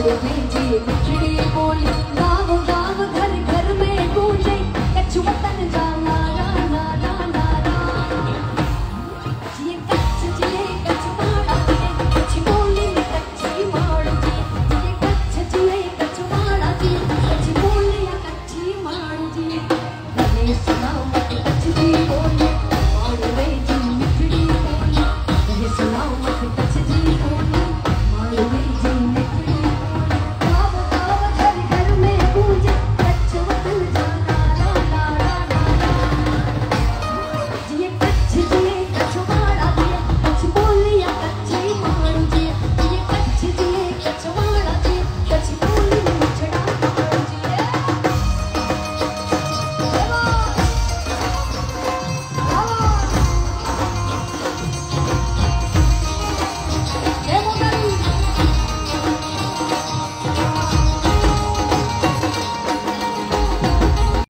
I don't mean to,